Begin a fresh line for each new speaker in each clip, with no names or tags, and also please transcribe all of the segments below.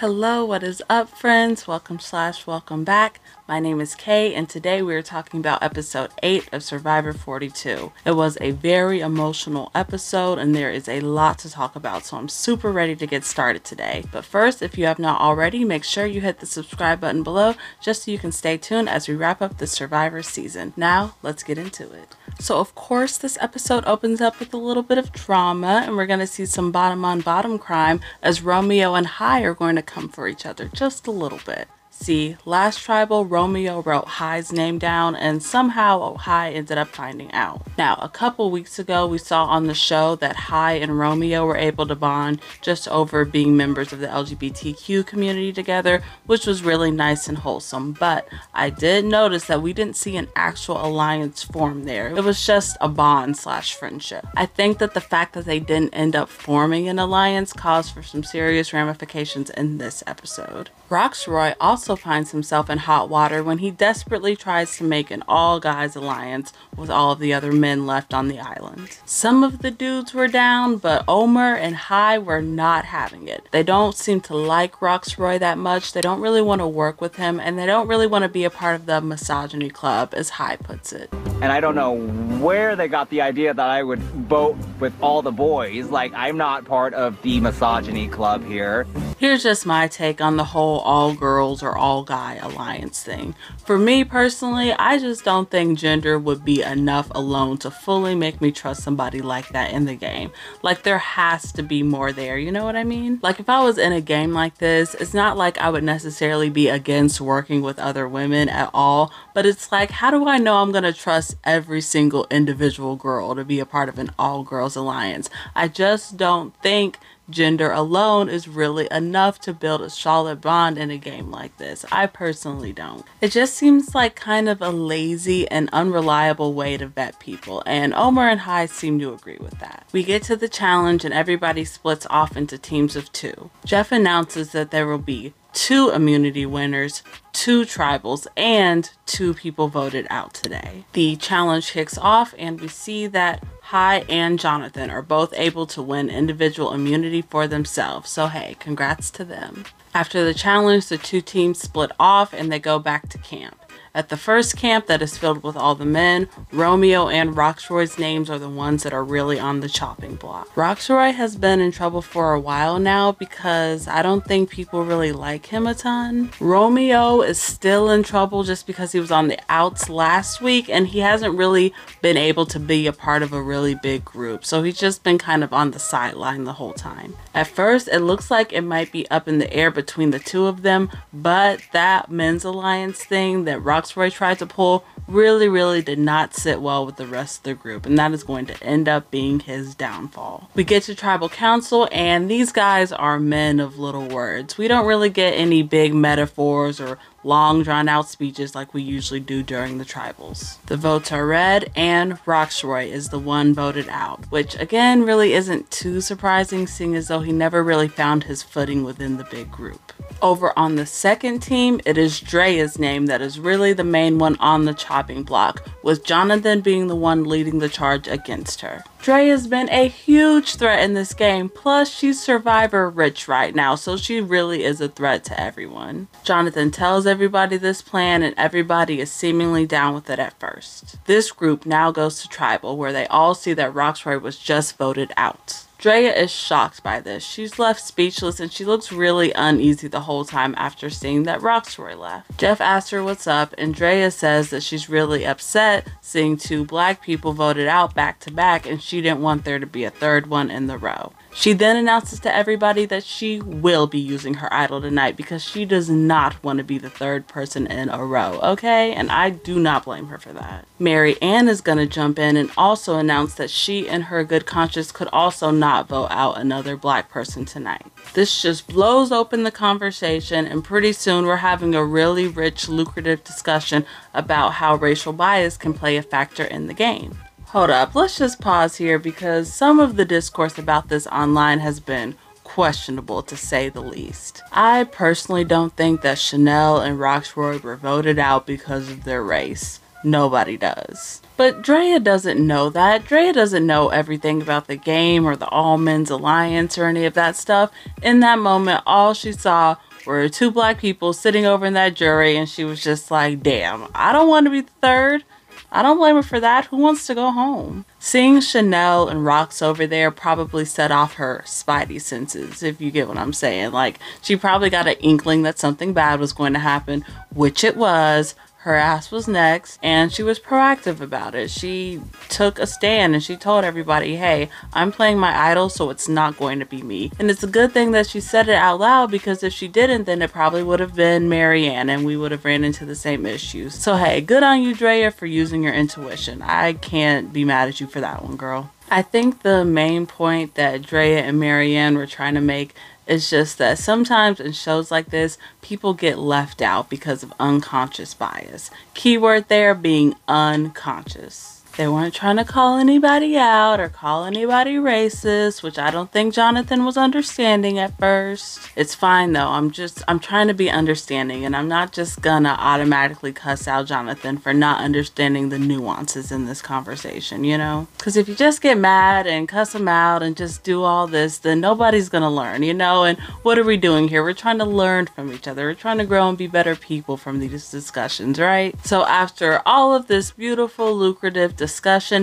Hello, what is up, friends? Welcome slash welcome back. My name is Kay, and today we are talking about episode 8 of Survivor 42. It was a very emotional episode, and there is a lot to talk about, so I'm super ready to get started today. But first, if you have not already, make sure you hit the subscribe button below just so you can stay tuned as we wrap up the Survivor season. Now, let's get into it. So, of course, this episode opens up with a little bit of drama, and we're going to see some bottom on bottom crime as Romeo and Hai are going to come for each other just a little bit. See, last tribal, Romeo wrote Hai's name down, and somehow Hai ended up finding out. Now, a couple weeks ago, we saw on the show that Hai and Romeo were able to bond just over being members of the LGBTQ community together, which was really nice and wholesome. But I did notice that we didn't see an actual alliance form there. It was just a bond slash friendship. I think that the fact that they didn't end up forming an alliance caused for some serious ramifications in this episode. Rocksroy also finds himself in hot water when he desperately tries to make an all guys alliance with all of the other men left on the island. Some of the dudes were down, but Omar and Hai were not having it. They don't seem to like Rocksroy that much, they don't really want to work with him, and they don't really want to be a part of the misogyny club, as Hai puts it.
And I don't know where they got the idea that I would vote with all the boys. Like, I'm not part of the misogyny club here.
Here's just my take on the whole all girls or all guy alliance thing. For me personally, I just don't think gender would be enough alone to fully make me trust somebody like that in the game. Like, there has to be more there, you know what I mean? Like, if I was in a game like this, it's not like I would necessarily be against working with other women at all, but it's like, how do I know I'm gonna trust every single individual girl to be a part of an all girls alliance? I just don't think gender alone is really enough to build a solid bond in a game like this. I personally don't. It just seems like kind of a lazy and unreliable way to vet people, and Omar and Hai seem to agree with that. We get to the challenge and everybody splits off into teams of two. Jeff announces that there will be two immunity winners, two tribals, and two people voted out today. The challenge kicks off, and we see that Hai and Jonathan are both able to win individual immunity for themselves. So, hey, congrats to them. After the challenge, the two teams split off and they go back to camp. At the first camp that is filled with all the men, Romeo and Rocksroy's names are the ones that are really on the chopping block. Roxroy has been in trouble for a while now because I don't think people really like him a ton. Romeo is still in trouble just because he was on the outs last week and he hasn't really been able to be a part of a really big group. So he's just been kind of on the sideline the whole time. At first, it looks like it might be up in the air between the two of them, but that men's alliance thing that Rocksroy Roy tried to pull really, really did not sit well with the rest of the group, and that is going to end up being his downfall. We get to Tribal Council, and these guys are men of little words. We don't really get any big metaphors or long drawn out speeches like we usually do during the tribals. The votes are read, and Rocksroy is the one voted out, which again really isn't too surprising, seeing as though he never really found his footing within the big group. Over on the second team, it is Drea's name that is really the main one on the chopping block, with Jonathan being the one leading the charge against her. Dre has been a huge threat in this game, plus she's survivor rich right now, so she really is a threat to everyone. Jonathan tells everybody this plan, and everybody is seemingly down with it at first. This group now goes to Tribal, where they all see that Rocksroy was just voted out. Drea is shocked by this. She's left speechless and she looks really uneasy the whole time after seeing that Rocksroy left. Jeff asks her what's up, and Drea says that she's really upset seeing two black people voted out back to back and she didn't want there to be a third one in the row. She then announces to everybody that she will be using her idol tonight because she does not want to be the third person in a row, okay? And I do not blame her for that. Maryanne is going to jump in and also announce that she, and her good conscience, could also not vote out another black person tonight. This just blows open the conversation, and pretty soon we're having a really rich, lucrative discussion about how racial bias can play a factor in the game. Hold up, let's just pause here because some of the discourse about this online has been questionable to say the least. I personally don't think that Chanel and Rocksroy were voted out because of their race. Nobody does. But Drea doesn't know that. Drea doesn't know everything about the game or the All Men's Alliance or any of that stuff. In that moment, all she saw were two black people sitting over in that jury, and she was just like, damn, I don't want to be the third. I don't blame her for that. Who wants to go home? Seeing Chanel and Rox over there probably set off her spidey senses, if you get what I'm saying. Like, she probably got an inkling that something bad was going to happen, which it was her ass was next and she was proactive about it. She took a stand and she told everybody, hey, I'm playing my idol, so it's not going to be me. And it's a good thing that she said it out loud because if she didn't, then it probably would have been Maryanne and we would have ran into the same issues. So, hey, good on you, Drea, for using your intuition. I can't be mad at you for that one, girl. I think the main point that Drea and Maryanne were trying to make it's just that sometimes in shows like this, people get left out because of unconscious bias. Keyword there being unconscious. They weren't trying to call anybody out or call anybody racist, which I don't think Jonathan was understanding at first. It's fine though. I'm just I'm trying to be understanding and I'm not just gonna automatically cuss out Jonathan for not understanding the nuances in this conversation, you know? Cuz if you just get mad and cuss him out and just do all this, then nobody's to learn, you know? And what are we doing here? We're trying to learn from each other. We're trying to grow and be better people from these discussions, right? So after all of this beautiful lucrative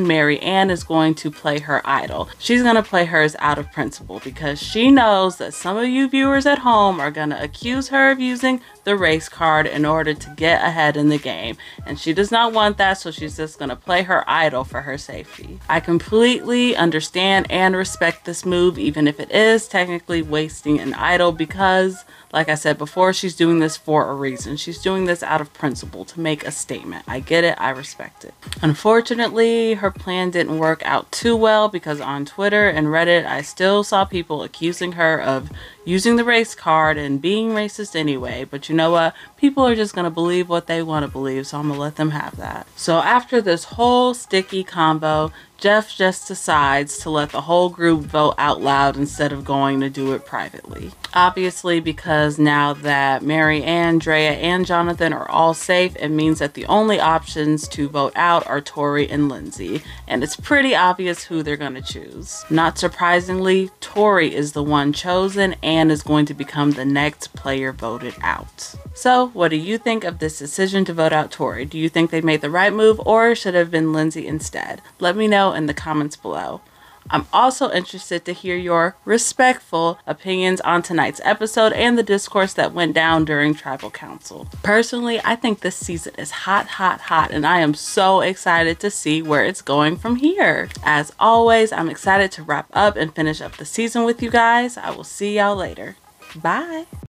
Maryanne is going to play her idol. She's going to play hers out of principle because she knows that some of you viewers at home are going to accuse her of using the race card in order to get ahead in the game. And she does not want that, so she's just going to play her idol for her safety. I completely understand and respect this move, even if it is technically wasting an idol, because like I said before, she's doing this for a reason. She's doing this out of principle to make a statement. I get it, I respect it. Unfortunately, her plan didn't work out too well because on Twitter and Reddit, I still saw people accusing her of using the race card and being racist anyway. But you know what? People are just going to believe what they want to believe, so I'm going to let them have that. So after this whole sticky combo, Jeff just decides to let the whole group vote out loud instead of going to do it privately. Obviously, because now that Maryanne, Drea, and Jonathan are all safe, it means that the only options to vote out are Tori and Lindsay, and it's pretty obvious who they're going to choose. Not surprisingly, Tori is the one chosen and is going to become the next player voted out. So, what do you think of this decision to vote out Tori? Do you think they made the right move or should have been Lindsay instead? Let me know in the comments below. I'm also interested to hear your respectful opinions on tonight's episode and the discourse that went down during Tribal Council. Personally, I think this season is hot, hot, hot, and I am so excited to see where it's going from here. As always, I'm excited to wrap up and finish up the season with you guys. I will see y'all later. Bye.